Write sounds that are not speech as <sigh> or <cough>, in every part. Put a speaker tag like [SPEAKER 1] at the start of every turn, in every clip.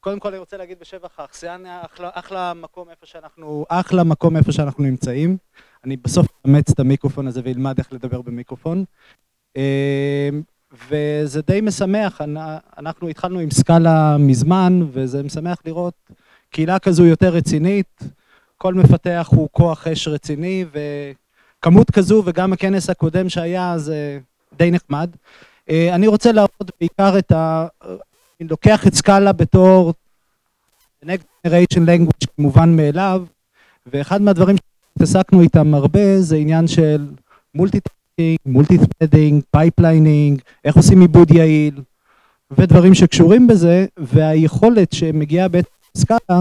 [SPEAKER 1] קודם כל אני רוצה להגיד בשבח האכסיאניה, אחלה, אחלה מקום איפה שאנחנו, אחלה מקום איפה שאנחנו נמצאים. אני בסוף אאמץ את המיקרופון הזה ואלמד איך לדבר במיקרופון. וזה די משמח, אנחנו התחלנו עם סקאלה מזמן וזה משמח לראות קהילה כזו יותר רצינית, כל מפתח הוא כוח אש רציני וכמות כזו וגם הכנס הקודם שהיה זה די נחמד. אני רוצה להראות בעיקר את ה... אני לוקח את Scala בתור next generation language כמובן מאליו ואחד מהדברים שהתעסקנו איתם הרבה זה עניין של multi-tasking, multi-threading, pipelining, איך עושים עיבוד יעיל ודברים שקשורים בזה והיכולת שמגיעה בעצם Scala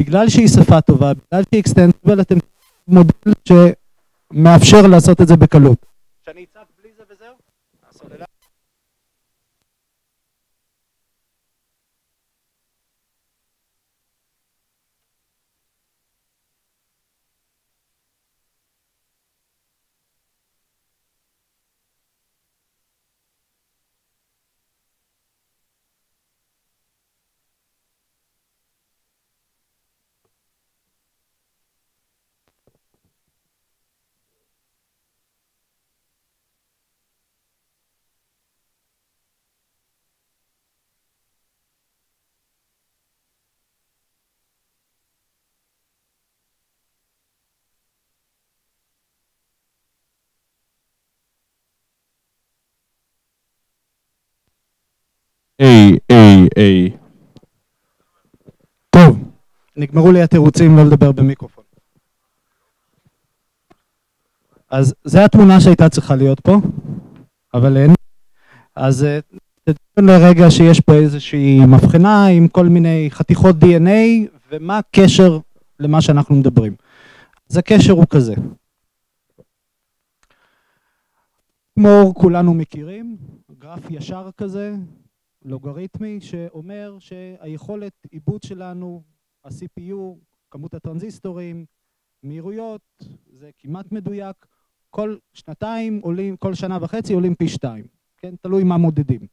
[SPEAKER 1] בגלל שהיא שפה טובה, בגלל שהיא extensible עם מודל שמאפשר לעשות את זה בקלות. שאני אצעק בלי זה וזהו? הסוללה
[SPEAKER 2] איי, איי, איי.
[SPEAKER 1] טוב, נגמרו לי התירוצים לא לדבר במיקרופון. אז זה התמונה שהייתה צריכה להיות פה, אבל אין. אז תדעו לרגע שיש פה איזושהי מבחנה עם כל מיני חתיכות DNA ומה הקשר למה שאנחנו מדברים. אז הקשר הוא כזה. כמו כולנו מכירים, גרף ישר כזה, לוגריתמי שאומר שהיכולת עיבוד שלנו, ה-CPU, כמות הטרנזיסטורים, מהירויות, זה כמעט מדויק, כל שנתיים עולים, כל שנה וחצי עולים פי שתיים, כן? תלוי מה מודדים.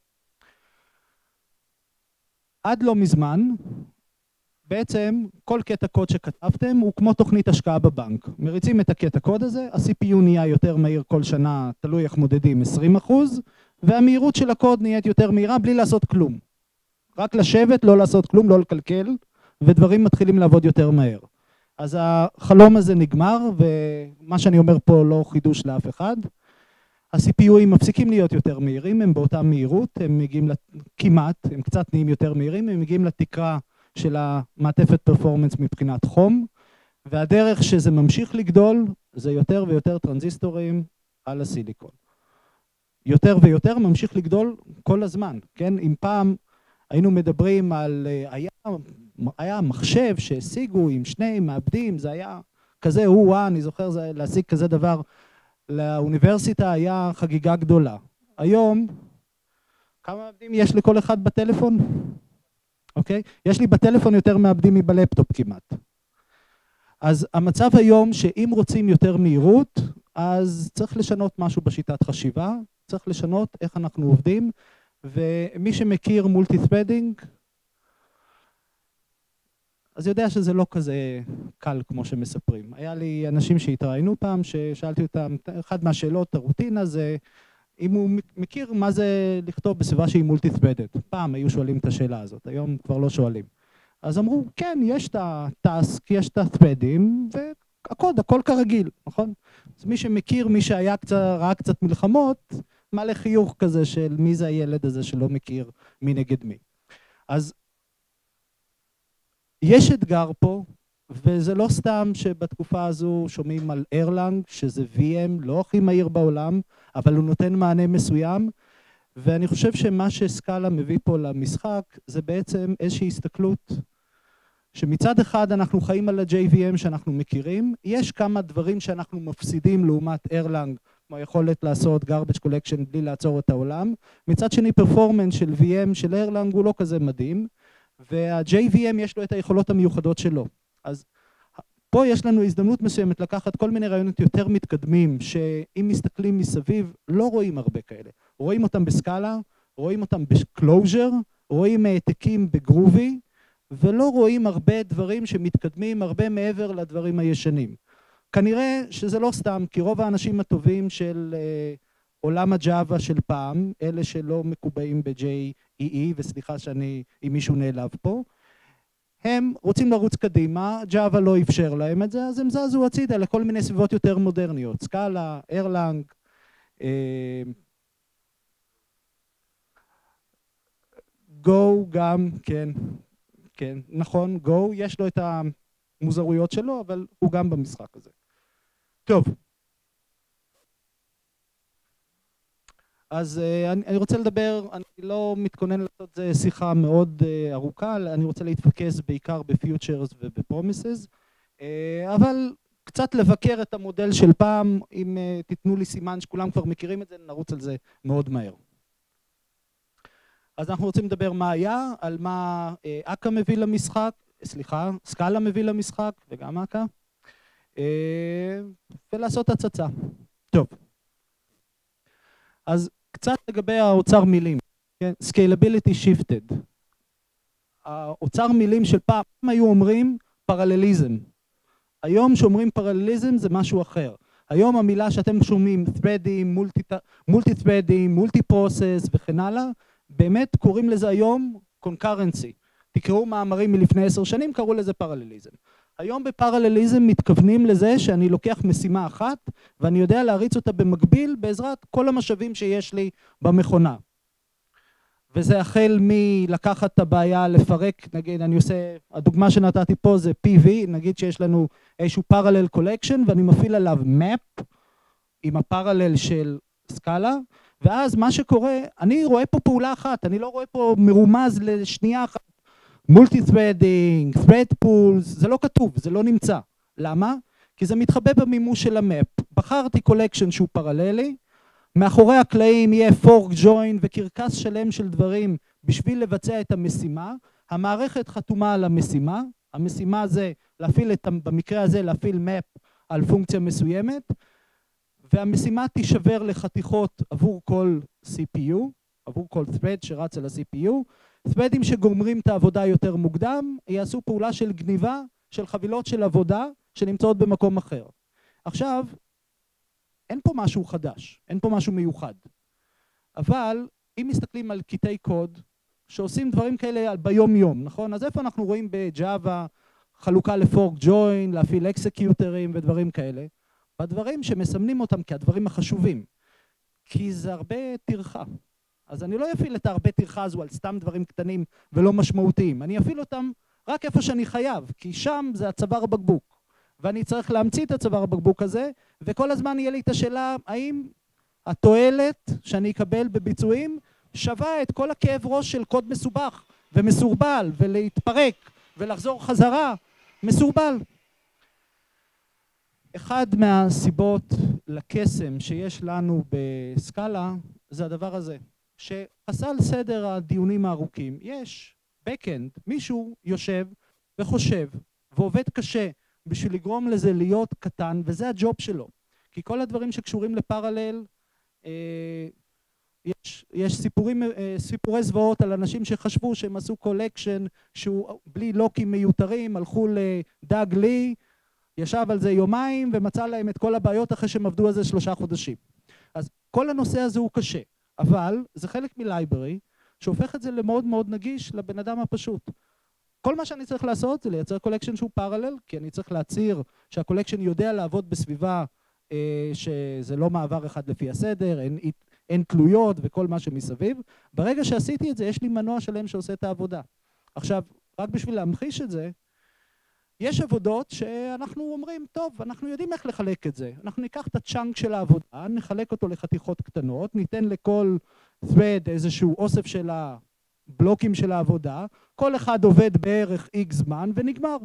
[SPEAKER 1] עד לא מזמן, בעצם כל קטע קוד שכתבתם הוא כמו תוכנית השקעה בבנק. מריצים את הקטע קוד הזה, ה-CPU נהיה יותר מהיר כל שנה, תלוי איך מודדים, 20 אחוז, והמהירות של הקוד נהיית יותר מהירה בלי לעשות כלום. רק לשבת, לא לעשות כלום, לא לקלקל, ודברים מתחילים לעבוד יותר מהר. אז החלום הזה נגמר, ומה שאני אומר פה לא חידוש לאף אחד. ה-CPUים מפסיקים להיות יותר מהירים, הם באותה מהירות, הם מגיעים כמעט, הם קצת נהיים יותר מהירים, הם מגיעים לתקרה של המעטפת פרפורמנס מבחינת חום, והדרך שזה ממשיך לגדול זה יותר ויותר טרנזיסטורים על הסיליקון. יותר ויותר ממשיך לגדול כל הזמן, כן? אם פעם היינו מדברים על, היה, היה מחשב שהשיגו עם שני מעבדים, זה היה כזה או-אה, אני זוכר זה, להשיג כזה דבר, לאוניברסיטה היה חגיגה גדולה. היום, כמה מעבדים יש לכל אחד בטלפון? אוקיי? יש לי בטלפון יותר מעבדים מבלפטופ כמעט. אז המצב היום שאם רוצים יותר מהירות, אז צריך לשנות משהו בשיטת חשיבה, צריך לשנות איך אנחנו עובדים, ומי שמכיר מולטי ת'רדינג, אז יודע שזה לא כזה קל כמו שמספרים. היה לי אנשים שהתראיינו פעם, ששאלתי אותם, אחת מהשאלות, הרוטינה זה אם הוא מכיר מה זה לכתוב בסביבה שהיא מולטי ת'רדד. פעם היו שואלים את השאלה הזאת, היום כבר לא שואלים. אז אמרו, כן, יש את הטאסק, יש את הת'רדים, והקוד, הכל כרגיל, נכון? אז מי שמכיר, מי שהיה קצת, ראה קצת מלחמות, מלא חיוך כזה של מי זה הילד הזה שלא מכיר מי נגד מי. אז יש אתגר פה, וזה לא סתם שבתקופה הזו שומעים על ארלנג, שזה VM לא הכי מהיר בעולם, אבל הוא נותן מענה מסוים, ואני חושב שמה שסקאלה מביא פה למשחק זה בעצם איזושהי הסתכלות שמצד אחד אנחנו חיים על ה-JVM שאנחנו מכירים, יש כמה דברים שאנחנו מפסידים לעומת ארלנג כמו היכולת לעשות garbage collection בלי לעצור את העולם, מצד שני פרפורמנס של VM של ארלנג הוא לא כזה מדהים, וה-JVM יש לו את היכולות המיוחדות שלו. אז פה יש לנו הזדמנות מסוימת לקחת כל מיני רעיונות יותר מתקדמים, שאם מסתכלים מסביב לא רואים הרבה כאלה. רואים אותם ב Scala, רואים אותם ב Clojure, רואים העתקים ב Groovy, ולא רואים הרבה דברים שמתקדמים הרבה מעבר לדברים הישנים. כנראה שזה לא סתם, כי רוב האנשים הטובים של אה, עולם ה Java של פעם, אלה שלא מקובעים ב-JEE, וסליחה שאני, אם מישהו נעלב פה, הם רוצים לרוץ קדימה, Java לא אפשר להם את זה, אז הם זזו הצידה לכל מיני סביבות יותר מודרניות, Scala, Erlang, גו גם, כן, כן, נכון, גו, יש לו את המוזרויות שלו, אבל הוא גם במשחק הזה. טוב. אז uh, אני, אני רוצה לדבר, אני לא מתכונן לעשות שיחה מאוד uh, ארוכה, אני רוצה להתפקס בעיקר בפיוטרס ובפרומיסס, uh, אבל קצת לבקר את המודל של פעם, אם תיתנו לי סימן שכולם כבר מכירים את זה, נרוץ על זה מאוד מהר. אז אנחנו רוצים לדבר מה היה, על מה אכ"א מביא למשחק, סליחה, סקאלה מביא למשחק, וגם אכ"א. אה, ולעשות הצצה. טוב. אז קצת לגבי האוצר מילים, כן? Scalability shifted. האוצר מילים של פעם היו אומרים פרלליזם. היום שאומרים פרלליזם זה משהו אחר. היום המילה שאתם שומעים, threading, multi-threading, multi-process וכן הלאה, באמת קוראים לזה היום concurrency. תקראו מאמרים מלפני עשר שנים, קראו לזה פרלליזם. היום בפרלליזם מתכוונים לזה שאני לוקח משימה אחת ואני יודע להריץ אותה במקביל בעזרת כל המשאבים שיש לי במכונה. וזה החל מלקחת את הבעיה, לפרק, נגיד אני עושה, הדוגמה שנתתי פה זה PV, נגיד שיש לנו איזשהו parallel collection ואני מפעיל עליו map עם ה parallel של Scala ואז מה שקורה, אני רואה פה פעולה אחת, אני לא רואה פה מרומז לשנייה אחת multi threading, thread pools, זה לא כתוב, זה לא נמצא. למה? כי זה מתחבא במימוש של ה map. בחרתי collection שהוא פרללי, מאחורי הקלעים יהיה fork join וקרקס שלם של דברים בשביל לבצע את המשימה, המערכת חתומה על המשימה, המשימה זה להפעיל את, במקרה הזה להפעיל map על פונקציה מסוימת, והמשימה תישבר לחתיכות עבור כל CPU, עבור כל thread שרץ על ה-CPU, ת'רדים שגומרים את העבודה יותר מוקדם יעשו פעולה של גניבה של חבילות של עבודה שנמצאות במקום אחר. עכשיו, אין פה משהו חדש, אין פה משהו מיוחד. אבל אם מסתכלים על קטעי קוד שעושים דברים כאלה ביום יום, נכון? אז איפה אנחנו רואים בג'אווה חלוקה לפורק ג'וין, להפעיל אקסקיוטרים ודברים כאלה? בדברים שמסמנים אותם כהדברים החשובים. כי זה הרבה טרחה. אז אני לא אפעיל את ההרבה הזו על סתם דברים קטנים ולא משמעותיים, אני אפעיל אותם רק איפה שאני חייב, כי שם זה הצוואר הבקבוק, ואני צריך להמציא את הצוואר הבקבוק הזה, וכל הזמן יהיה לי את השאלה האם התועלת שאני אקבל בביצועים שווה את כל הכאב ראש של קוד מסובך ומסורבל ולהתפרק ולחזור חזרה, מסורבל. אחד מהסיבות לקסם שיש לנו בסקאלה זה הדבר הזה. שחסל סדר הדיונים הארוכים. יש backend, מישהו יושב וחושב ועובד קשה בשביל לגרום לזה להיות קטן, וזה הג'וב שלו. כי כל הדברים שקשורים ל parallel, אה, יש, יש סיפורים, אה, סיפורי זוועות על אנשים שחשבו שהם עשו collection שהוא בלי lock ים מיותרים, הלכו ל Doug Lea, ישב על זה יומיים ומצא להם את כל הבעיות אחרי שהם עבדו על זה שלושה חודשים. אז כל הנושא הזה הוא קשה. אבל זה חלק מ library שהופך את זה למאוד מאוד נגיש לבן אדם הפשוט. כל מה שאני צריך לעשות זה לייצר collection שהוא parallel, כי אני צריך להצהיר שה collection יודע לעבוד בסביבה אה, שזה לא מעבר אחד לפי הסדר, אין, אין תלויות וכל מה שמסביב. ברגע שעשיתי את זה, יש לי מנוע שלם שעושה את העבודה. עכשיו, רק בשביל להמחיש את זה, יש עבודות שאנחנו אומרים, טוב, אנחנו יודעים איך לחלק את זה. אנחנו ניקח את ה chunk של העבודה, נחלק אותו לחתיכות קטנות, ניתן לכל thread איזשהו אוסף של הבלוקים של העבודה, כל אחד עובד בערך איקס זמן ונגמר.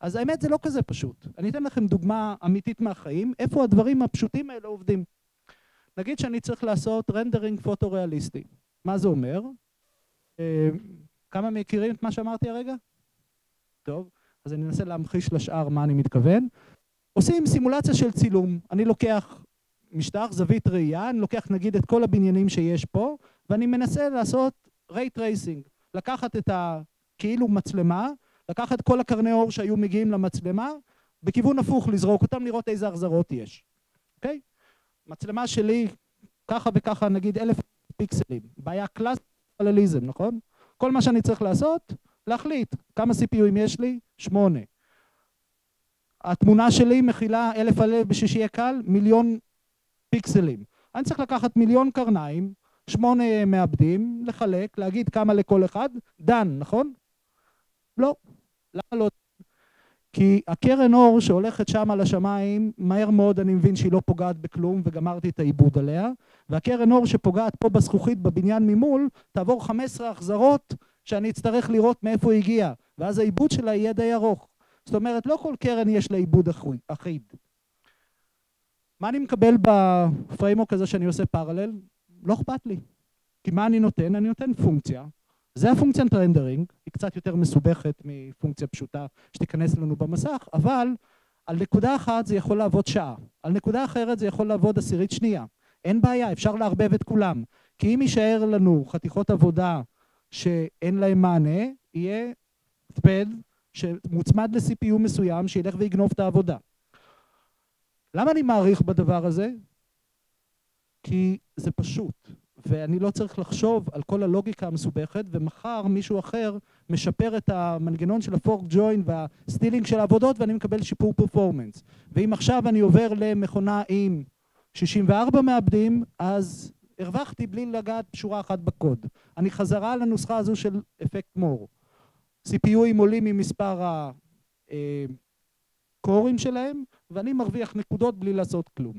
[SPEAKER 1] אז האמת זה לא כזה פשוט. אני אתן לכם דוגמה אמיתית מהחיים, איפה הדברים הפשוטים האלה עובדים. נגיד שאני צריך לעשות רנדרינג פוטו-ריאליסטי. מה זה אומר? אה, כמה מכירים את מה שאמרתי הרגע? טוב. אז אני אנסה להמחיש לשאר מה אני מתכוון. עושים סימולציה של צילום. אני לוקח משטח, זווית ראייה, אני לוקח נגיד את כל הבניינים שיש פה, ואני מנסה לעשות רייט רייסינג, לקחת את הכאילו מצלמה, לקחת כל הקרני אור שהיו מגיעים למצלמה, בכיוון הפוך לזרוק אותם, לראות איזה החזרות יש, אוקיי? מצלמה שלי, ככה וככה, נגיד אלף פיקסלים, בעיה קלאסית פרלליזם, נכון? כל מה שאני צריך לעשות, להחליט כמה CPUים יש לי, שמונה. התמונה שלי מכילה אלף אלף בשביל שיהיה קל, מיליון פיקסלים. אני צריך לקחת מיליון קרניים, שמונה מעבדים, לחלק, להגיד כמה לכל אחד, דן, נכון? לא. למה לא? כי הקרן אור שהולכת שם על השמיים, מהר מאוד אני מבין שהיא לא פוגעת בכלום וגמרתי את העיבוד עליה, והקרן אור שפוגעת פה בזכוכית בבניין ממול, תעבור 15 החזרות שאני אצטרך לראות מאיפה היא הגיעה, ואז העיבוד שלה יהיה די ארוך. זאת אומרת, לא כל קרן יש לה עיבוד אחיד. מה אני מקבל ב framework הזה שאני עושה parallel? לא אכפת לי. כי מה אני נותן? אני נותן פונקציה. זה הפונקציית rendering, היא קצת יותר מסובכת מפונקציה פשוטה שתיכנס לנו במסך, אבל על נקודה אחת זה יכול לעבוד שעה, על נקודה אחרת זה יכול לעבוד עשירית שנייה. אין בעיה, אפשר לערבב את כולם. כי אם יישאר לנו חתיכות עבודה שאין להם מענה, יהיה thread שמוצמד ל-CPU מסוים שילך ויגנוב את העבודה. למה אני מעריך בדבר הזה? כי זה פשוט, ואני לא צריך לחשוב על כל הלוגיקה המסובכת, ומחר מישהו אחר משפר את המנגנון של הפורק ג'וין והסטילינג של העבודות ואני מקבל שיפור פרפורמנס. ואם עכשיו אני עובר למכונה עם 64 מעבדים, אז הרווחתי בלי לגעת שורה אחת בקוד. אני חזרה לנוסחה הזו של אפקט מור. CPU ים עולים ממספר ה core ים שלהם, ואני מרוויח נקודות בלי לעשות כלום.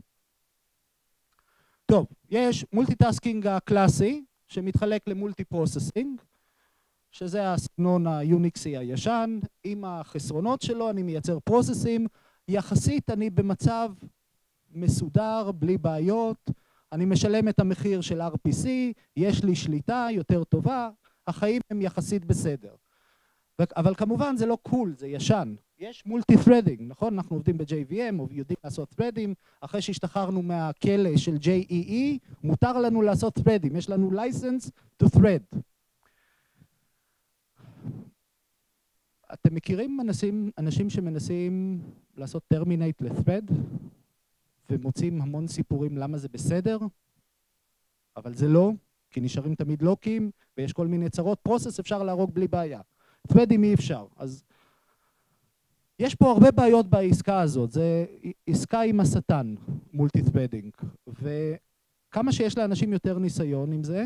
[SPEAKER 1] טוב, יש multitasking הקלאסי, שמתחלק ל multi processing, שזה הסגנון היוניקסי הישן, עם החסרונות שלו אני מייצר process ים, יחסית אני במצב מסודר, בלי בעיות, אני משלם את המחיר של RPC, יש לי שליטה יותר טובה, החיים הם יחסית בסדר. אבל כמובן זה לא קול, זה ישן. יש מולטי threading, נכון? אנחנו עובדים ב-JVM, יודעים לעשות threading, אחרי שהשתחררנו מהכלא של JEE, מותר לנו לעשות threading, יש לנו license to thread. אתם מכירים אנשים, אנשים שמנסים לעשות terminate ל-thread, ומוצאים המון סיפורים למה זה בסדר, אבל זה לא, כי נשארים תמיד לוקים, ויש כל מיני צרות, פרוסס אפשר להרוג בלי בעיה. threadים אי אפשר, אז יש פה הרבה בעיות בעסקה הזאת, זה עסקה עם השטן, מולטי ת'רדינג, וכמה שיש לאנשים יותר ניסיון עם זה,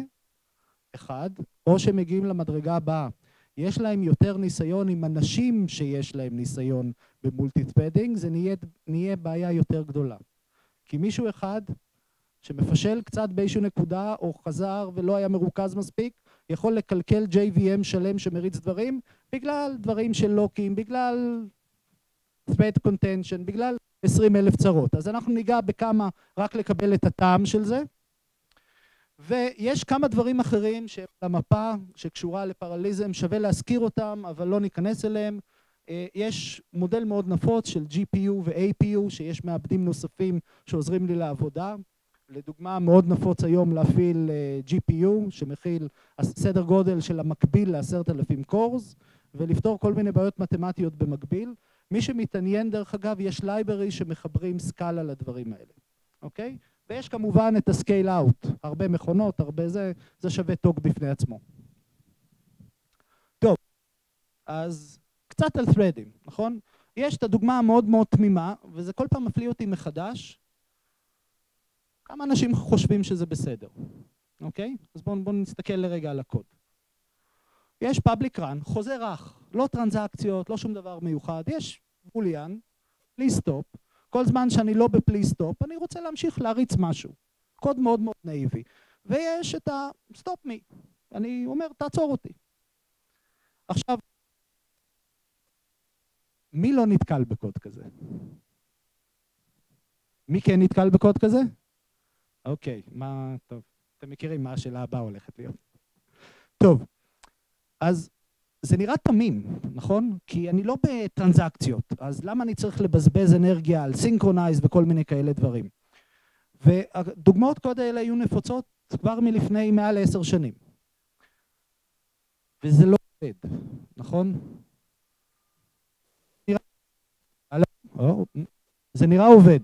[SPEAKER 1] אחד, או שמגיעים למדרגה הבאה, יש להם יותר ניסיון עם אנשים שיש להם ניסיון במולטי ת'רדינג, זה נהיה, נהיה בעיה יותר גדולה. כי מישהו אחד שמפשל קצת באיזושהי נקודה, או חזר ולא היה מרוכז מספיק, יכול לקלקל JVM שלם שמריץ דברים, בגלל דברים של לוקים, בגלל thread contention, בגלל 20 אלף צרות. אז אנחנו ניגע בכמה רק לקבל את הטעם של זה. ויש כמה דברים אחרים שהם למפה שקשורה ל parallelism, שווה להזכיר אותם, אבל לא ניכנס אליהם. אה, יש מודל מאוד נפוץ של GPU ו-APU, שיש מעבדים נוספים שעוזרים לי לעבודה. לדוגמה, מאוד נפוץ היום להפעיל אה, GPU, שמכיל סדר גודל של המקביל לעשרת אלפים cores, ולפתור כל מיני בעיות מתמטיות במקביל. מי שמתעניין דרך אגב יש library שמחברים Scala לדברים האלה, אוקיי? ויש כמובן את ה scale out, הרבה מכונות, הרבה זה, זה שווה talk בפני עצמו. טוב, אז קצת על threadים, נכון? יש את הדוגמה המאוד מאוד תמימה, וזה כל פעם מפליא אותי מחדש, כמה אנשים חושבים שזה בסדר, אוקיי? אז בואו בוא נסתכל לרגע על הקוד. יש public run, חוזה רך, לא טרנזקציות, לא שום דבר מיוחד, יש boolean, please stop, כל זמן שאני לא ב please stop, אני רוצה להמשיך להריץ משהו. קוד מאוד מאוד נאיבי. ויש את ה-stop me, אני אומר, תעצור אותי. עכשיו, מי לא נתקל בקוד כזה? מי כן נתקל בקוד כזה? אוקיי, מה, טוב, אתם מכירים מה השאלה הבאה הולכת להיות. טוב, אז זה נראה תמים, נכון? כי אני לא בטרנזקציות, אז למה אני צריך לבזבז אנרגיה על סינכרונייז וכל מיני כאלה דברים? והדוגמאות קוד האלה היו נפוצות כבר מלפני מעל עשר שנים. וזה לא עובד, נכון? זה נראה עובד,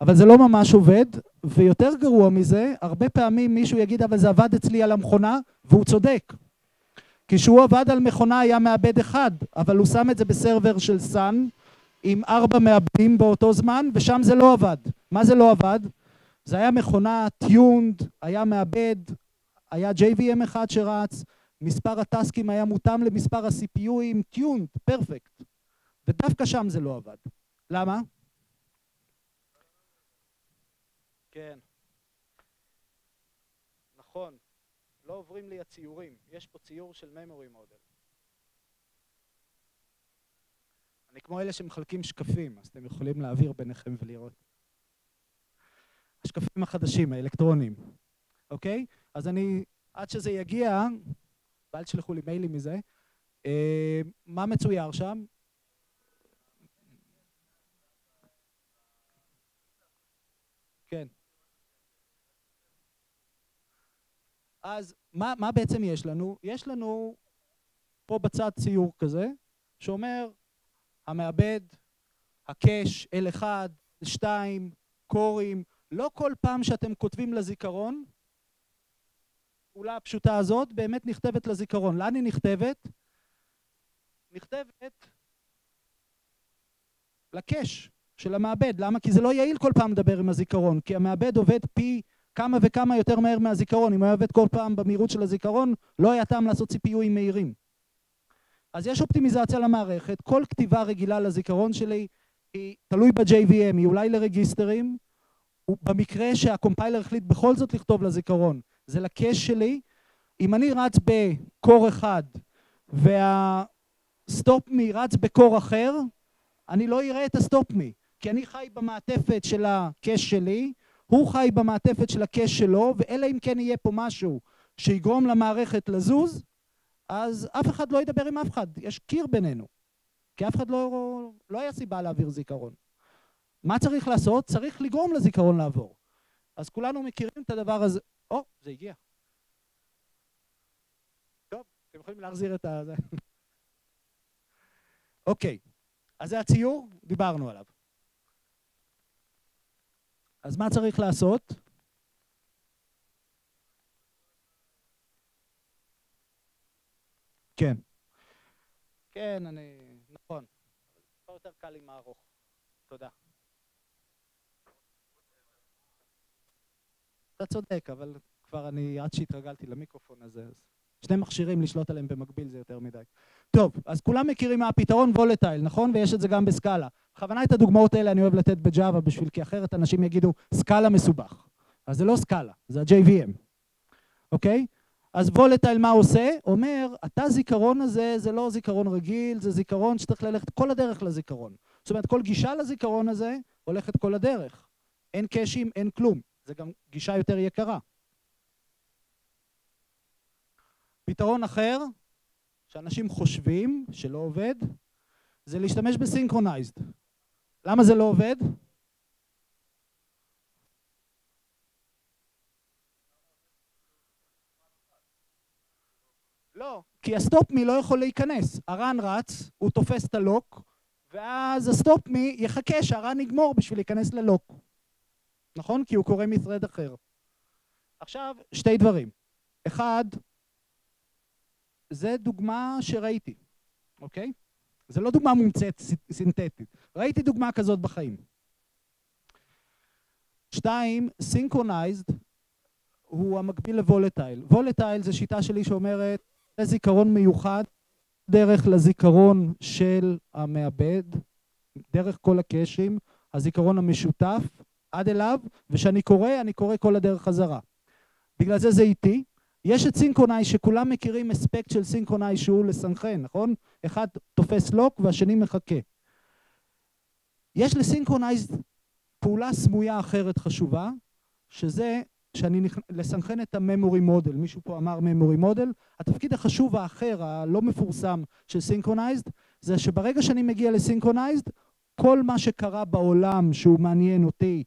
[SPEAKER 1] אבל זה לא ממש עובד, ויותר גרוע מזה, הרבה פעמים מישהו יגיד אבל זה עבד אצלי על המכונה, והוא צודק. כשהוא עבד על מכונה היה מעבד אחד, אבל הוא שם את זה ב server של Sun עם ארבע מעבדים באותו זמן, ושם זה לא עבד. מה זה לא עבד? זה היה מכונה tuned, היה מעבד, היה JVM אחד שרץ, מספר ה task ים היה מותאם למספר ה-CPU ים, tuned, perfect. ודווקא שם זה לא עבד. למה? כן. נכון. לא עוברים לי הציורים. יש פה ציור של memory model. אני כמו אלה שמחלקים שקפים, אז אתם יכולים להעביר ביניכם ולראות. השקפים החדשים, האלקטרונים, אוקיי? אז אני, עד שזה יגיע, ואל תשלחו לי מיילים מזה, אה, מה מצויר שם? כן. אז מה, מה בעצם יש לנו? יש לנו פה בצד ציור כזה, שאומר המעבד, הקאש, L1, L2, קורים, לא כל פעם שאתם כותבים לזיכרון, הפעולה הפשוטה הזאת באמת נכתבת לזיכרון. לאן היא נכתבת? נכתבת לקאש של המעבד. למה? כי זה לא יעיל כל פעם לדבר עם הזיכרון, כי המעבד עובד פי כמה וכמה יותר מהר מהזיכרון. אם הוא היה עובד כל פעם במהירות של הזיכרון, לא היה טעם לעשות CPUים מהירים. אז יש אופטימיזציה למערכת, כל כתיבה רגילה לזיכרון שלי היא תלוי ב-JVM, היא אולי לרגיסטרים, במקרה שהקומפיילר החליט בכל זאת לכתוב לזיכרון, זה לקש שלי, אם אני רץ בקור אחד וה stop me רץ ב core אחר, אני לא אראה את ה stop me, כי אני חי במעטפת של ה cache שלי, הוא חי במעטפת של ה cache שלו, ואלא אם כן יהיה פה משהו שיגרום למערכת לזוז, אז אף אחד לא ידבר עם אף אחד, יש קיר בינינו, כי אף אחד לא, לא היה סיבה להעביר זיכרון. מה צריך לעשות? צריך לגרום לזיכרון לעבור. אז כולנו מכירים את הדבר הזה. או, זה הגיע. טוב, אתם יכולים להחזיר את ה... <laughs> אוקיי, אז זה הציור, דיברנו עליו. אז מה צריך לעשות? כן. כן, אני... נכון. יותר קל עם הארוך. תודה. אתה צודק, אבל כבר אני, עד שהתרגלתי למיקרופון הזה, אז שני מכשירים לשלוט עליהם במקביל זה יותר מדי. טוב, אז כולם מכירים מה הפתרון וולטייל, נכון? ויש את זה גם בסקאלה. בכוונה את הדוגמאות האלה אני אוהב לתת בג'אווה בשביל כי אחרת אנשים יגידו סקאלה מסובך. אז זה לא סקאלה, זה ה-JVM, אוקיי? אז וולטייל מה עושה? אומר, התא זיכרון הזה זה לא זיכרון רגיל, זה זיכרון שצריך ללכת כל הדרך לזיכרון. זאת אומרת, כל גישה לזיכרון הזה הולכת כל הדרך. אין cache ים, אין כלום. זה גם גישה יותר יקרה. פתרון אחר, שאנשים חושבים שלא עובד, זה להשתמש ב synchronized. למה זה לא עובד? לא, כי ה stop me לא יכול להיכנס. ה run רץ, הוא תופס את ה lock, ואז ה stop me יחכה שה run יגמור בשביל להיכנס ל lock. נכון? כי הוא קורא מ thread אחר. עכשיו, שתי דברים. אחד, זה דוגמה שראיתי, אוקיי? זה לא דוגמה מומצאת סינתטית. ראיתי דוגמה כזאת בחיים. שתיים, synchronized הוא המקביל ל volatile. volatile זה שיטה שלי שאומרת, זה זיכרון מיוחד דרך לזיכרון של המעבד, דרך כל ה cache ים, הזיכרון המשותף, עד אליו, וכשאני קורא, אני קורא כל הדרך חזרה. בגלל זה זה איטי. יש את synchronized שכולם מכירים אספקט של synchronized שהוא לסנכרן, נכון? אחד תופס lock והשני מחכה. יש ל synchronized פעולה סמויה אחרת חשובה, שזה שאני נכ... לסנכרן את ה memory model, מישהו פה אמר memory model, התפקיד החשוב האחר, הלא מפורסם של synchronized, זה שברגע שאני מגיע ל synchronized, כל מה שקרה בעולם שהוא מעניין אותי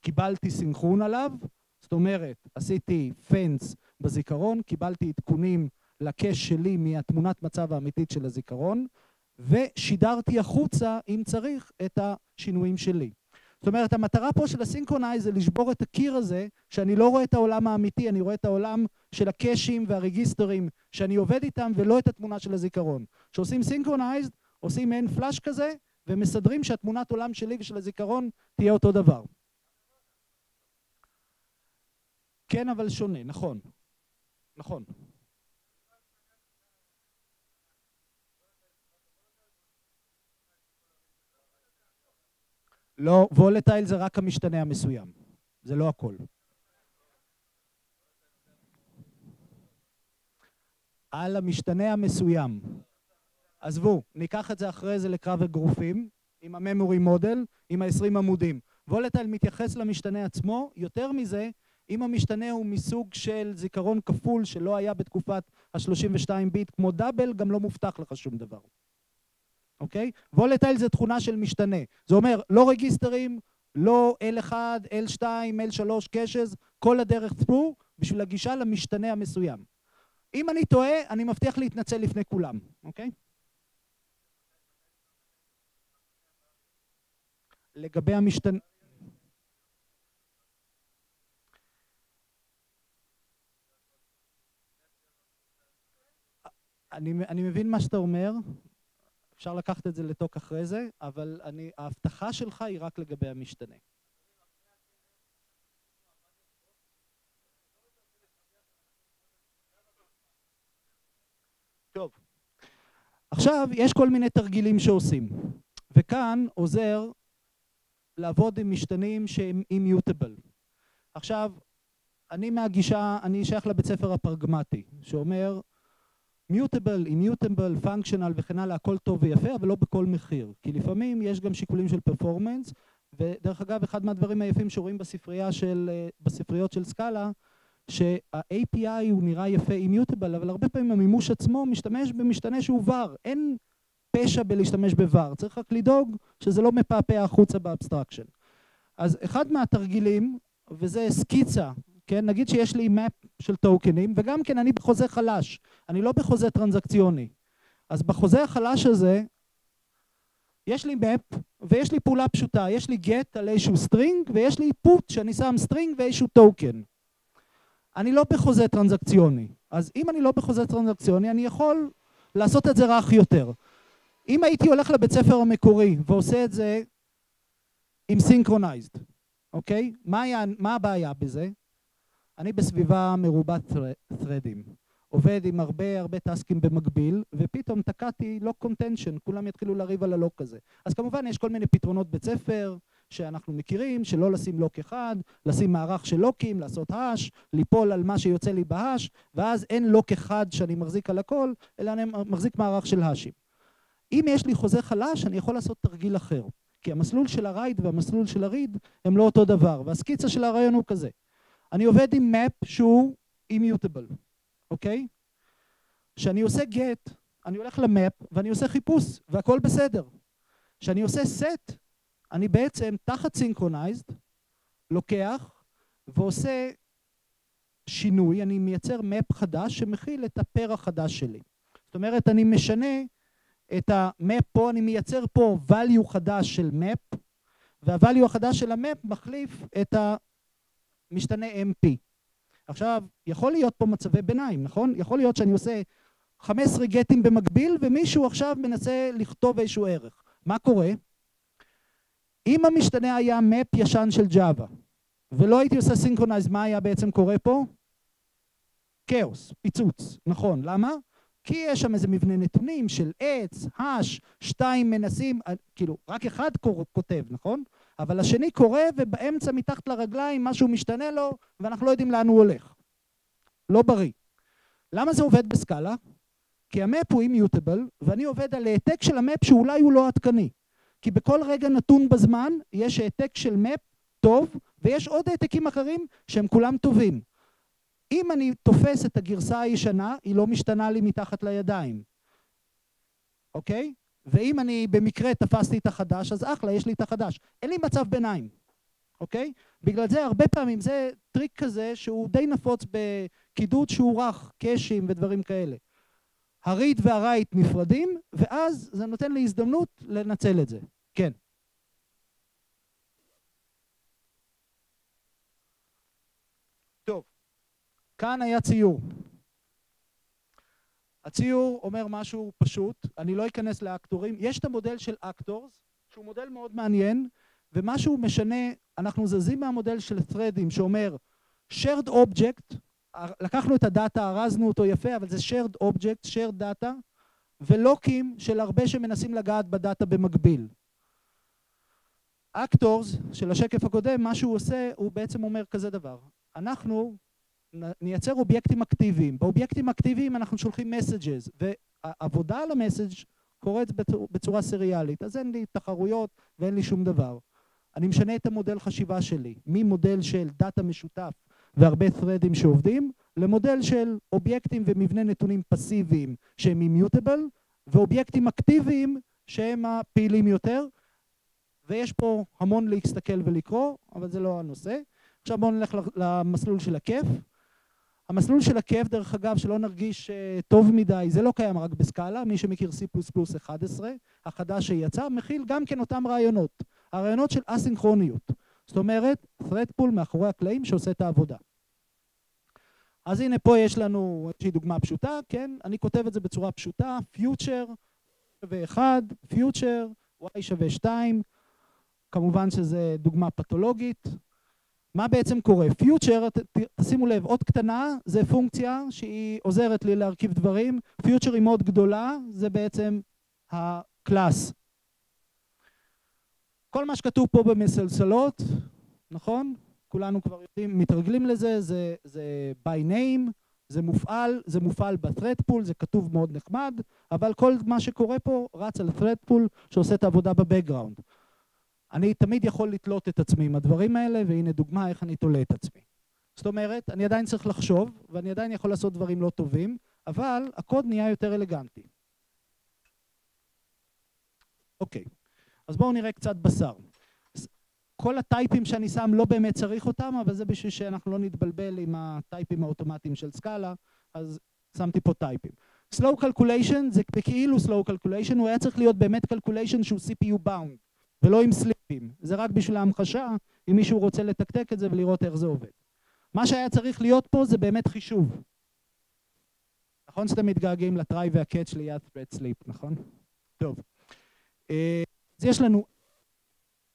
[SPEAKER 1] קיבלתי סינכרון עליו, זאת אומרת, עשיתי fence בזיכרון, קיבלתי עדכונים ל cache שלי מהתמונת מצב האמיתית של הזיכרון, ושידרתי החוצה, אם צריך, את השינויים שלי. זאת אומרת, המטרה פה של ה synchronized זה לשבור את הקיר הזה, שאני לא רואה את העולם האמיתי, אני רואה את העולם של הקאשים והרגיסטרים שאני עובד איתם, ולא את התמונה של הזיכרון. כשעושים synchronized, עושים מעין flush כזה, ומסדרים שהתמונת עולם שלי ושל הזיכרון תהיה אותו דבר. כן, אבל שונה, נכון. נכון. לא, וולטייל זה רק המשתנה המסוים, זה לא הכל. על המשתנה המסוים. עזבו, ניקח את זה אחרי זה לקרב אגרופים, עם הממורי מודל, עם ה-20 עמודים. וולטייל מתייחס למשתנה עצמו, יותר מזה, אם המשתנה הוא מסוג של זיכרון כפול שלא היה בתקופת ה-32 ביט כמו דאבל, גם לא מובטח לך שום דבר. אוקיי? וולטייל זה תכונה של משתנה. זה אומר, לא רגיסטרים, לא L1, L2, L3, קשז, כל הדרך through בשביל הגישה למשתנה המסוים. אם אני טועה, אני מבטיח להתנצל לפני כולם, אוקיי? לגבי המשתנה... אני, אני מבין מה שאתה אומר, אפשר לקחת את זה לתוק אחרי זה, אבל אני, ההבטחה שלך היא רק לגבי המשתנה. טוב, עכשיו יש כל מיני תרגילים שעושים, וכאן עוזר לעבוד עם משתנים שהם אימיוטבל. עכשיו, אני מהגישה, אני שייך לבית ספר הפרגמטי, שאומר mutable, immutable, functional וכן הלאה, הכל טוב ויפה, אבל לא בכל מחיר. כי לפעמים יש גם שיקולים של performance, ודרך אגב, אחד מהדברים היפים שרואים בספרייה של, אה, בספריות של סקאלה, שה API הוא נראה יפה immutable, אבל הרבה פעמים המימוש עצמו משתמש במשתנה שהוא var. אין פשע בלהשתמש ב var, צריך רק לדאוג שזה לא מפעפע החוצה ב abstraction. אז אחד מהתרגילים, וזה סקיצה כן? נגיד שיש לי map של טוקנים, וגם כן אני בחוזה חלש, אני לא בחוזה טרנזקציוני. אז בחוזה החלש הזה, יש לי map ויש לי פעולה פשוטה, יש לי get על איזשהו string ויש לי put שאני שם string ואיזשהו token. אני לא בחוזה טרנזקציוני. אז אם אני לא בחוזה טרנזקציוני, אני יכול לעשות את זה רך יותר. אם הייתי הולך לבית ספר המקורי ועושה את זה עם synchronized, אוקיי? מה, היה, מה הבעיה בזה? אני בסביבה מרובת threadים, עובד עם הרבה הרבה task ים במקביל, ופתאום תקעתי lock contention, כולם יתחילו לריב על ה lock הזה. אז כמובן יש כל מיני פתרונות בית ספר שאנחנו מכירים, שלא לשים lock אחד, לשים מערך של lock ים, לעשות hash, ליפול על מה שיוצא לי ב hash, ואז אין lock אחד שאני מחזיק על הכל, אלא אני מחזיק מערך של hash ים. אם יש לי חוזה חלש, אני יכול לעשות תרגיל אחר. כי המסלול של ה write והמסלול של ה read הם לא אותו דבר, והסקיצה של הרעיון הוא כזה. אני עובד עם map שהוא immutable, אוקיי? כשאני עושה get, אני הולך ל map ואני עושה חיפוש, והכל בסדר. כשאני עושה set, אני בעצם תחת synchronized, לוקח ועושה שינוי, אני מייצר map חדש שמכיל את הפר החדש שלי. זאת אומרת, אני משנה את המאפ פה, אני מייצר פה value חדש של map, והvalue החדש של המאפ מחליף את ה... משתנה MP. עכשיו, יכול להיות פה מצבי ביניים, נכון? יכול להיות שאני עושה 15 גטים במקביל ומישהו עכשיו מנסה לכתוב איזשהו ערך. מה קורה? אם המשתנה היה מפ ישן של ג'אווה ולא הייתי עושה סינכרונייז, מה היה בעצם קורה פה? כאוס, פיצוץ, נכון. למה? כי יש שם איזה מבנה נתונים של עץ, הש, שתיים מנסים, כאילו, רק אחד כותב, נכון? אבל השני קורא ובאמצע מתחת לרגליים משהו משתנה לו ואנחנו לא יודעים לאן הוא הולך. לא בריא. למה זה עובד בסקאלה? כי המפ הוא אימיוטבל ואני עובד על העתק של המפ שאולי הוא לא עדכני. כי בכל רגע נתון בזמן יש העתק של מפ טוב ויש עוד העתקים אחרים שהם כולם טובים. אם אני תופס את הגרסה הישנה, היא לא משתנה לי מתחת לידיים, אוקיי? ואם אני במקרה תפסתי את החדש, אז אחלה, יש לי את החדש. אין לי מצב ביניים, אוקיי? בגלל זה הרבה פעמים זה טריק כזה שהוא די נפוץ בקידוד שהוא רך, קאשים ודברים כאלה. ה read וה write נפרדים, ואז זה נותן לי הזדמנות לנצל את זה. כן. כאן היה ציור. הציור אומר משהו פשוט, אני לא אכנס ל actor ים. יש את המודל של actors, שהוא מודל מאוד מעניין, ומה שהוא משנה, אנחנו זזים מהמודל של threadים שאומר shared object, לקחנו את ה data, ארזנו אותו יפה, אבל זה shared object, shared data, ו lock ים של הרבה שמנסים לגעת ב data במקביל. actors של השקף הקודם, מה שהוא עושה, הוא בעצם אומר כזה דבר. אנחנו נייצר אובייקטים אקטיביים. באובייקטים אקטיביים אנחנו שולחים messages, והעבודה על ה message קורית בצורה סריאלית, אז אין לי תחרויות ואין לי שום דבר. אני משנה את המודל חשיבה שלי, ממודל של דאטה משותף והרבה threadים שעובדים, למודל של אובייקטים ומבנה נתונים פסיביים שהם אימיוטבל, ואובייקטים אקטיביים שהם הפעילים יותר, ויש פה המון להסתכל ולקרוא, אבל זה לא הנושא. עכשיו בואו נלך למסלול של הכיף. המסלול של הכיף, דרך אגב, שלא נרגיש uh, טוב מדי, זה לא קיים רק בסקאלה, מי שמכיר C++11, החדש שיצא, מכיל גם כן אותם רעיונות, הרעיונות של אסינכרוניות, זאת אומרת, thread pool מאחורי הקלעים שעושה את העבודה. אז הנה פה יש לנו איזושהי דוגמה פשוטה, כן, אני כותב את זה בצורה פשוטה, future שווה 1, future, y שווה 2, כמובן שזה דוגמה פתולוגית, מה בעצם קורה? פיוטר, תשימו לב, עוד קטנה זה פונקציה שהיא עוזרת לי להרכיב דברים, פיוטר היא מאוד גדולה, זה בעצם הקלאס. כל מה שכתוב פה במסלסלות, נכון? כולנו כבר יודעים, מתרגלים לזה, זה, זה by name, זה מופעל, זה מופעל ב-thread pool, זה כתוב מאוד נחמד, אבל כל מה שקורה פה רץ על thread pool שעושה את העבודה בבקגראונד. אני תמיד יכול לתלות את עצמי עם הדברים האלה, והנה דוגמה איך אני תולה את עצמי. זאת אומרת, אני עדיין צריך לחשוב, ואני עדיין יכול לעשות דברים לא טובים, אבל הקוד נהיה יותר אלגנטי. אוקיי, אז בואו נראה קצת בשר. כל הטייפים שאני שם לא באמת צריך אותם, אבל זה בשביל שאנחנו לא נתבלבל עם הטייפים האוטומטיים של סקאלה, אז שמתי פה טייפים. slow calculation זה כאילו slow calculation, הוא היה צריך להיות באמת calculation שהוא CPU bound. ולא עם סליפים, זה רק בשביל ההמחשה, אם מישהו רוצה לתקתק את זה ולראות איך זה עובד. מה שהיה צריך להיות פה זה באמת חישוב. נכון שאתם מתגעגעים לטריי והקאץ' ליד thread sleep, נכון? טוב. אה, אז יש לנו,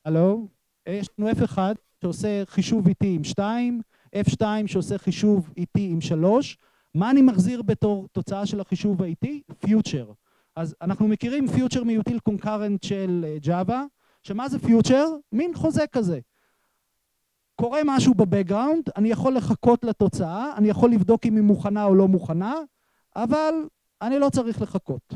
[SPEAKER 1] הלו? אה, יש לנו F1 שעושה חישוב איטי עם 2, F2 שעושה חישוב איטי עם 3. מה אני מחזיר בתור תוצאה של החישוב האיטי? Future. אז אנחנו מכירים Future מיוטיל קונקרנט של אה, Java, שמה זה פיוטר? מין חוזה כזה. קורה משהו ב background, אני יכול לחכות לתוצאה, אני יכול לבדוק אם היא מוכנה או לא מוכנה, אבל אני לא צריך לחכות.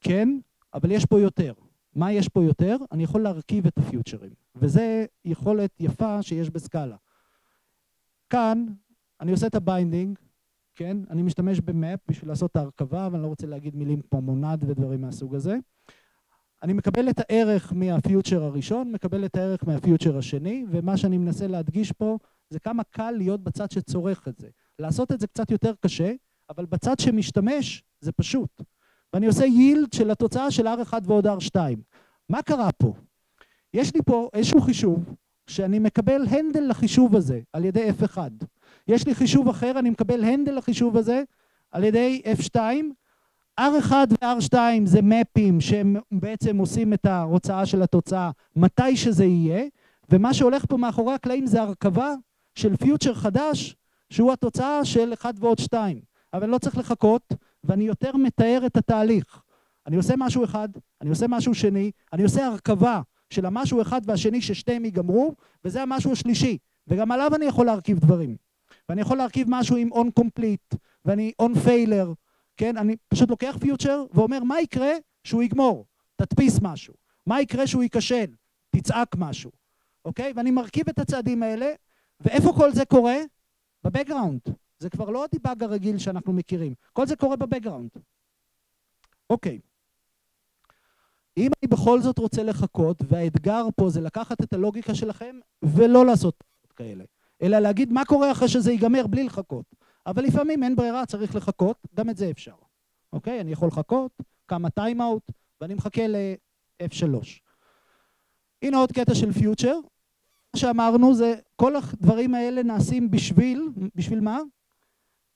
[SPEAKER 1] כן, אבל יש פה יותר. מה יש פה יותר? אני יכול להרכיב את ה future ים, וזה יכולת יפה שיש בסקאלה. כאן אני עושה את ה binding, כן? אני משתמש ב map בשביל לעשות את ההרכבה, אבל אני לא רוצה להגיד מילים כמו monad ודברים מהסוג הזה. אני מקבל את הערך מהפיוטר הראשון, מקבל את הערך מהפיוטר השני, ומה שאני מנסה להדגיש פה זה כמה קל להיות בצד שצורך את זה. לעשות את זה קצת יותר קשה, אבל בצד שמשתמש זה פשוט. ואני עושה יילד של התוצאה של R1 ועוד R2. מה קרה פה? יש לי פה איזשהו חישוב שאני מקבל הנדל לחישוב הזה על ידי F1. יש לי חישוב אחר, אני מקבל הנדל לחישוב הזה על ידי F2, R1 ו-R2 זה מפים שהם בעצם עושים את ההוצאה של התוצאה מתי שזה יהיה, ומה שהולך פה מאחורי הקלעים זה הרכבה של פיוטר חדש, שהוא התוצאה של 1 ועוד 2. אבל לא צריך לחכות, ואני יותר מתאר את התהליך. אני עושה משהו אחד, אני עושה משהו שני, אני עושה הרכבה של המשהו אחד והשני ששתיהם ייגמרו, וזה המשהו השלישי, וגם עליו אני יכול להרכיב דברים. ואני יכול להרכיב משהו עם on complete, ואני on failure, כן? אני פשוט לוקח future ואומר מה יקרה שהוא יגמור, תדפיס משהו, מה יקרה שהוא ייכשל, תצעק משהו, אוקיי? ואני מרכיב את הצעדים האלה, ואיפה כל זה קורה? ב background. זה כבר לא ה debug הרגיל שאנחנו מכירים, כל זה קורה ב background. אוקיי. אם אני בכל זאת רוצה לחכות, והאתגר פה זה לקחת את הלוגיקה שלכם ולא לעשות כאלה, אלא להגיד מה קורה אחרי שזה ייגמר בלי לחכות. אבל לפעמים אין ברירה, צריך לחכות, גם את זה אפשר, אוקיי? אני יכול לחכות, כמה טיים-אאוט, ואני מחכה ל-F3. הנה עוד קטע של פיוטר. מה שאמרנו זה, כל הדברים האלה נעשים בשביל, בשביל מה?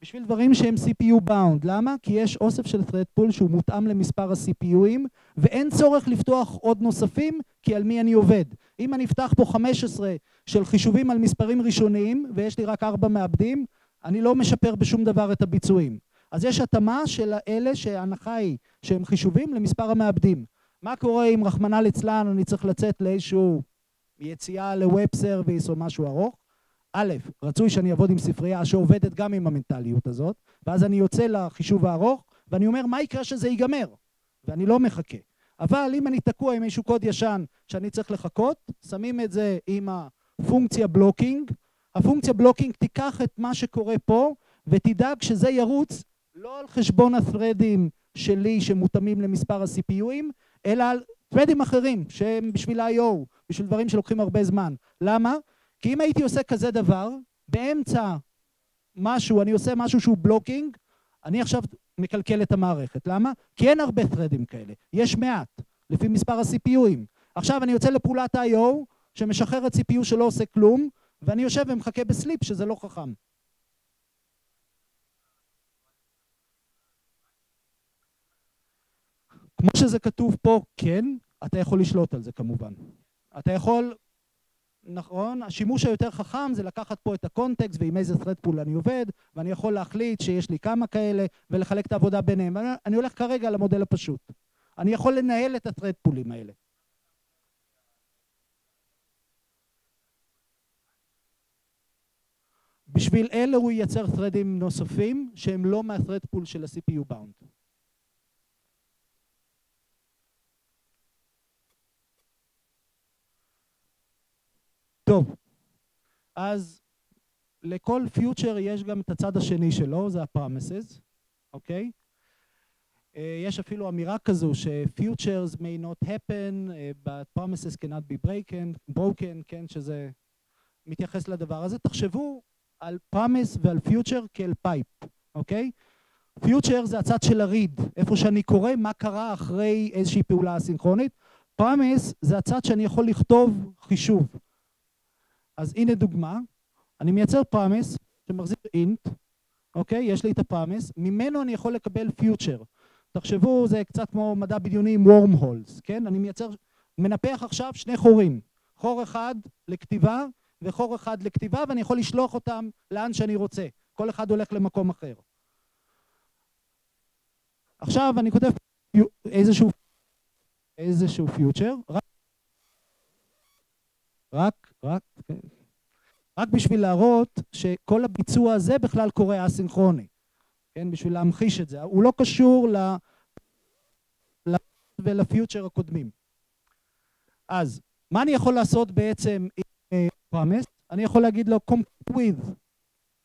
[SPEAKER 1] בשביל דברים שהם CPU bound. למה? כי יש אוסף של thread pool שהוא מותאם למספר ה-CPUים, ואין צורך לפתוח עוד נוספים, כי על מי אני עובד. אם אני אפתח פה 15 של חישובים על מספרים ראשוניים, ויש לי רק 4 מעבדים, אני לא משפר בשום דבר את הביצועים. אז יש התאמה של אלה שההנחה היא שהם חישובים למספר המעבדים. מה קורה אם רחמנא ליצלן אני צריך לצאת לאיזשהו יציאה לווב סרוויס או משהו ארוך? א', רצוי שאני אעבוד עם ספרייה שעובדת גם עם המנטליות הזאת, ואז אני יוצא לחישוב הארוך, ואני אומר, מה יקרה שזה ייגמר? ואני לא מחכה. אבל אם אני תקוע עם איזשהו קוד ישן שאני צריך לחכות, שמים את זה עם הפונקציה blocking. הפונקציה blocking תיקח את מה שקורה פה, ותדאג שזה ירוץ לא על חשבון ה-thread ים שלי שמותאמים למספר ה-CPU ים, אלא על thread ים אחרים שהם בשביל ה-IO, בשביל דברים שלוקחים הרבה זמן. למה? כי אם הייתי עושה כזה דבר, באמצע משהו, אני עושה משהו שהוא בלוקינג, אני עכשיו מקלקל את המערכת. למה? כי אין הרבה threadים כאלה, יש מעט, לפי מספר ה-CPUים. עכשיו אני יוצא לפעולת I.O. שמשחררת CPU שלא עושה כלום, ואני יושב ומחכה בסליפ שזה לא חכם. כמו שזה כתוב פה, כן, אתה יכול לשלוט על זה כמובן. אתה יכול נכון, השימוש היותר חכם זה לקחת פה את הקונטקסט ועם איזה thread pool אני עובד ואני יכול להחליט שיש לי כמה כאלה ולחלק את העבודה ביניהם. אני הולך כרגע למודל הפשוט. אני יכול לנהל את ה-thread האלה. בשביל אלה הוא ייצר threadים נוספים שהם לא מה-thread pool של ה-CPU bound. טוב, אז לכל future יש גם את הצד השני שלו, זה ה-promises, אוקיי? אה, יש אפילו אמירה כזו ש-futures may not happen, אה, but promises cannot be broken, כן, שזה מתייחס לדבר הזה. תחשבו על promise ועל future כאל pipe, אוקיי? future זה הצד של ה read, איפה שאני קורא מה קרה אחרי איזושהי פעולה אסינכרונית. promise זה הצד שאני יכול לכתוב חישוב. אז הנה דוגמה, אני מייצר promise שמחזיר Int, אוקיי? יש לי את ה promise, ממנו אני יכול לקבל future. תחשבו, זה קצת כמו מדע בדיוני עם worm holes, כן? אני מייצר, מנפח עכשיו שני חורים, חור אחד לכתיבה וחור אחד לכתיבה, ואני יכול לשלוח אותם לאן שאני רוצה. כל אחד הולך למקום אחר. עכשיו אני כותב איזשהו, איזשהו פיוטר, רק רק, רק, כן. רק בשביל להראות שכל הביצוע הזה בכלל קורה אסינכרוני, כן, בשביל להמחיש את זה, הוא לא קשור ל... ולפיוטר הקודמים. אז מה אני יכול לעשות בעצם עם פרמס? אני יכול להגיד לו compete with,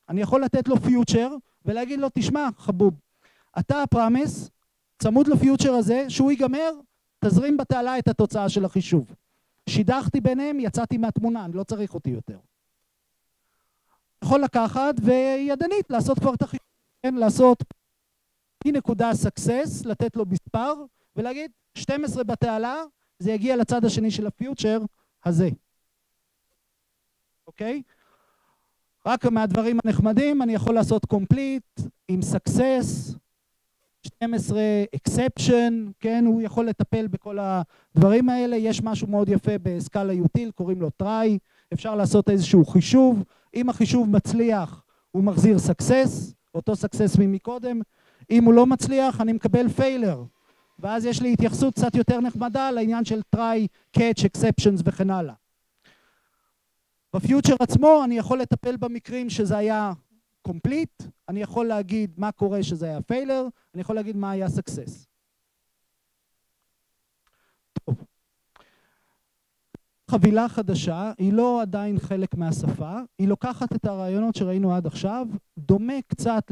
[SPEAKER 1] אני יכול לתת לו פיוטר ולהגיד לו תשמע חבוב, אתה הפרמס, צמוד לפיוטר הזה, שהוא ייגמר, תזרים בתעלה את התוצאה של החישוב. שידכתי ביניהם, יצאתי מהתמונה, אני לא צריך אותי יותר. יכול לקחת וידנית לעשות כבר את החישוב, כן, לעשות נקודה סקסס, לתת לו מספר ולהגיד 12 בתעלה, זה יגיע לצד השני של הפיוטר הזה. אוקיי? רק מהדברים הנחמדים אני יכול לעשות complete עם success 12 exception, כן, הוא יכול לטפל בכל הדברים האלה, יש משהו מאוד יפה בסקאלה יוטיל, קוראים לו try, אפשר לעשות איזשהו חישוב, אם החישוב מצליח הוא מחזיר success, אותו success ממקודם, אם הוא לא מצליח אני מקבל failure, ואז יש לי התייחסות קצת יותר נחמדה לעניין של try, catch, exceptions וכן הלאה. בפיוטר עצמו אני יכול לטפל במקרים שזה היה complete, אני יכול להגיד מה קורה שזה היה failure, אני יכול להגיד מה היה. טוב. חבילה חדשה, היא לא עדיין חלק מהשפה, היא לוקחת את הרעיונות שראינו עד עכשיו, דומה קצת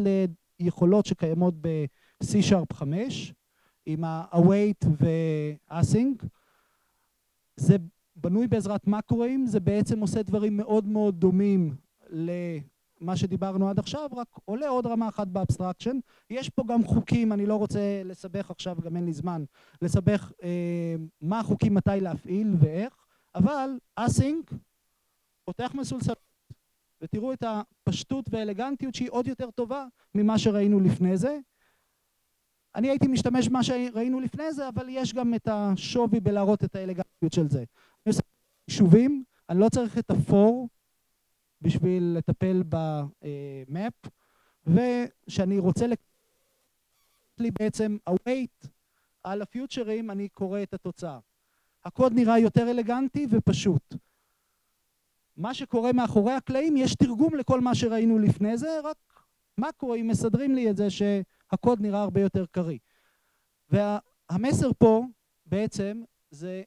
[SPEAKER 1] ליכולות שקיימות ב-C-Sharp 5, עם ה-await ו-async. זה בנוי בעזרת מקרואים, זה בעצם עושה דברים מאוד מאוד דומים ל... מה שדיברנו עד עכשיו, רק עולה עוד רמה אחת ב abstraction. יש פה גם חוקים, אני לא רוצה לסבך עכשיו, גם אין לי זמן, לסבך אה, מה החוקים, מתי להפעיל ואיך, אבל async פותח מסולסלות, ותראו את הפשטות והאלגנטיות שהיא עוד יותר טובה ממה שראינו לפני זה. אני הייתי משתמש במה שראינו לפני זה, אבל יש גם את השווי בלהראות את האלגנטיות של זה. יישובים, אני לא צריך את הפור בשביל לטפל במפ, ושאני רוצה לי בעצם ה-weight על הפיוטרים, אני קורא את התוצאה. הקוד נראה יותר אלגנטי ופשוט. מה שקורה מאחורי הקלעים, יש תרגום לכל מה שראינו לפני זה, רק מה קורה אם מסדרים לי את זה שהקוד נראה הרבה יותר קריא. והמסר פה בעצם זה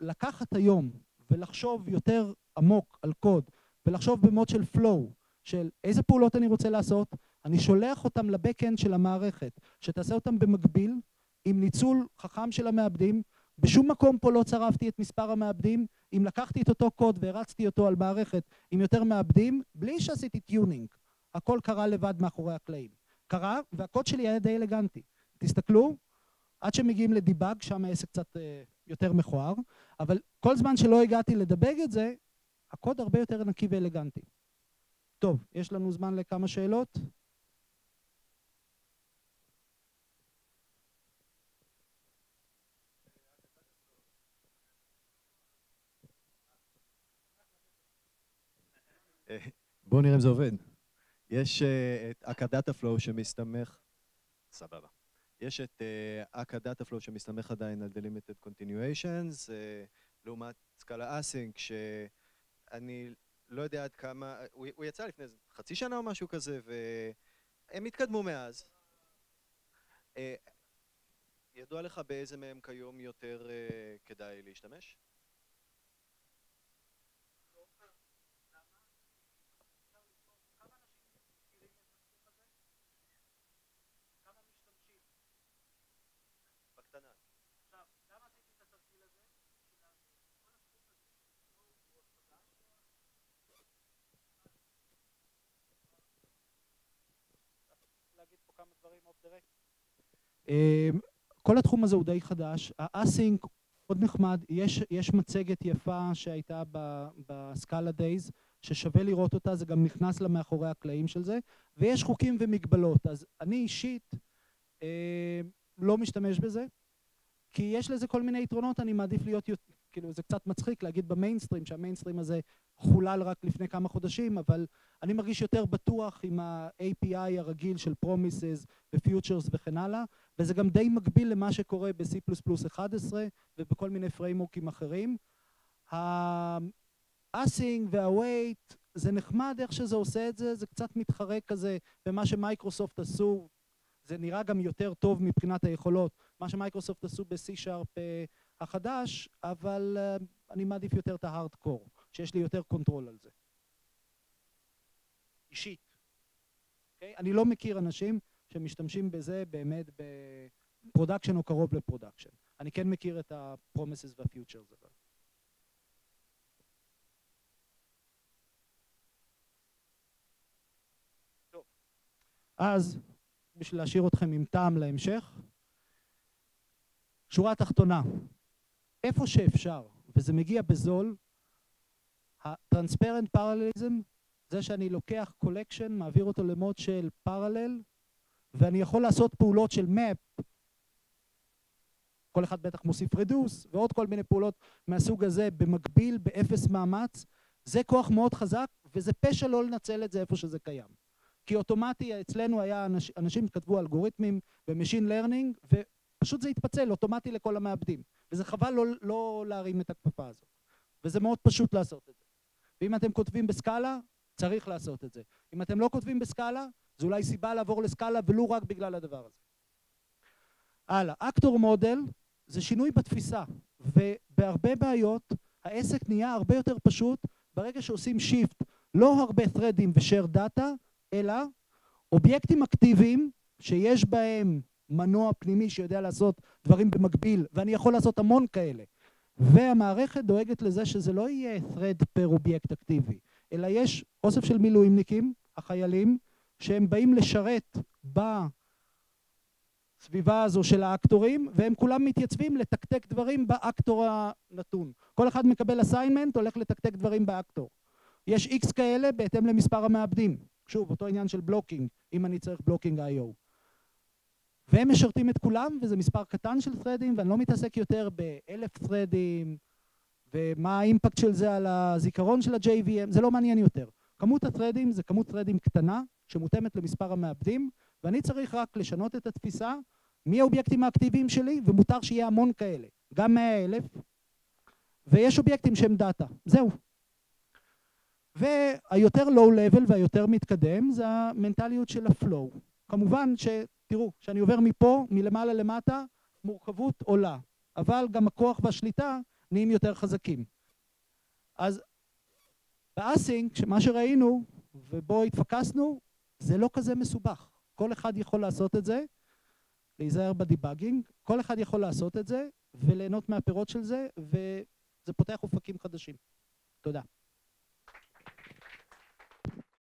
[SPEAKER 1] לקחת היום ולחשוב יותר עמוק על קוד ולחשוב במוד של flow, של איזה פעולות אני רוצה לעשות, אני שולח אותם לבק-אנד של המערכת, שתעשה אותם במקביל, עם ניצול חכם של המעבדים, בשום מקום פה לא צרפתי את מספר המעבדים, אם לקחתי את אותו קוד והרצתי אותו על מערכת עם יותר מעבדים, בלי שעשיתי tuning, הכל קרה לבד מאחורי הקלעים. קרה, והקוד שלי היה די אלגנטי. תסתכלו, עד שמגיעים ל debug, שם העסק קצת אה, יותר מכוער, אבל כל זמן שלא הגעתי לדבג את זה, הקוד הרבה יותר נקי ואלגנטי. טוב, יש לנו זמן לכמה שאלות?
[SPEAKER 3] בואו נראה אם זה עובד. יש אה, את Akka Data Flow שמסתמך, סבבה. יש את Akka Data Flow שמסתמך עדיין על Delimited Continuations, אה, לעומת Scala Async, שאני לא יודע עד כמה, הוא, הוא יצא לפני חצי שנה או משהו כזה, והם התקדמו מאז. אה, ידוע לך באיזה מהם כיום יותר אה, כדאי להשתמש?
[SPEAKER 1] אמ, כל התחום הזה הוא די חדש, האסינק מאוד נחמד, יש, יש מצגת יפה שהייתה בסקאלה דייז ששווה לראות אותה, זה גם נכנס לה מאחורי הקלעים של זה, ויש חוקים ומגבלות, אז אני אישית אה, לא משתמש בזה, כי יש לזה כל מיני יתרונות, אני מעדיף להיות, כאילו זה קצת מצחיק להגיד במיינסטרים, שהמיינסטרים הזה חולל רק לפני כמה חודשים, אבל אני מרגיש יותר בטוח עם ה-API הרגיל של Promises ו-Futures וכן הלאה, וזה גם די מקביל למה שקורה ב-C++11 ובכל מיני framework ים אחרים. ה-Async ו-ה-Await זה נחמד איך שזה עושה את זה, זה קצת מתחרה כזה במה שמייקרוסופט עשו, זה נראה גם יותר טוב מבחינת היכולות, מה שמייקרוסופט עשו ב-C-Sharp אה, החדש, אבל אה, אני מעדיף יותר את ההארדקור, שיש לי יותר control על זה. אישית. Okay? אוקיי? אני לא מכיר אנשים שמשתמשים בזה באמת ב production או קרוב ל production. אני כן מכיר את ה-promises וה-futures אבל. אז, בשביל להשאיר אתכם עם טעם להמשך, שורה תחתונה, איפה שאפשר, וזה מגיע בזול, ה-transparent parallelism זה שאני לוקח collection, מעביר אותו ל mode של parallel, ואני יכול לעשות פעולות של map, כל אחד בטח מוסיף reduce, ועוד כל מיני פעולות מהסוג הזה במקביל, באפס מאמץ, זה כוח מאוד חזק, וזה פשע לא לנצל את זה איפה שזה קיים. כי אוטומטי אצלנו היה אנש, אנשים שכתבו אלגוריתמים ו machine learning, ופשוט זה התפצל אוטומטי לכל המעבדים. וזה חבל לא, לא להרים את הכפפה הזאת. וזה מאוד פשוט לעשות את זה. ואם אתם כותבים בסקאלה, צריך לעשות את זה. אם אתם לא כותבים בסקאלה, זו אולי סיבה לעבור לסקאלה ולו רק בגלל הדבר הזה. הלאה, actor model זה שינוי בתפיסה, ובהרבה בעיות העסק נהיה הרבה יותר פשוט ברגע שעושים shift, לא הרבה thread ים ו-shared data, אלא אובייקטים אקטיביים שיש בהם מנוע פנימי שיודע לעשות דברים במקביל, ואני יכול לעשות המון כאלה. והמערכת דואגת לזה שזה לא יהיה thread פר אובייקט אקטיבי, אלא יש אוסף של מילואימניקים החיילים שהם באים לשרת בסביבה הזו של ה actor ים והם כולם מתייצבים לתקתק דברים ב actor הנתון. כל אחד מקבל assignment, הולך לתקתק דברים ב actor. יש איקס כאלה בהתאם למספר המעבדים. שוב, אותו עניין של blocking, אם אני צריך blocking IO. והם משרתים את כולם, וזה מספר קטן של thread ים, ואני לא מתעסק יותר באלף threadים, ומה ה impact של זה על הזיכרון של ה-JVM, זה לא מעניין יותר. כמות ה-threadים זה כמות threadים קטנה, שמותאמת למספר המעבדים, ואני צריך רק לשנות את התפיסה, מי האובייקטים האקטיביים שלי, ומותר שיהיה המון כאלה, גם מאה אלף, ויש אובייקטים שהם דאטה, זהו. והיותר low-level והיותר מתקדם זה המנטליות של ה-flow. כמובן שתראו, כשאני עובר מפה, מלמעלה למטה, מורכבות עולה, אבל גם הכוח והשליטה נהיים יותר חזקים. אז באסינק, מה שראינו ובו התפקסנו, זה לא כזה מסובך. כל אחד יכול לעשות את זה, להיזהר בדיבאגינג, כל אחד יכול לעשות את זה וליהנות מהפירות של זה, וזה פותח אופקים חדשים. תודה.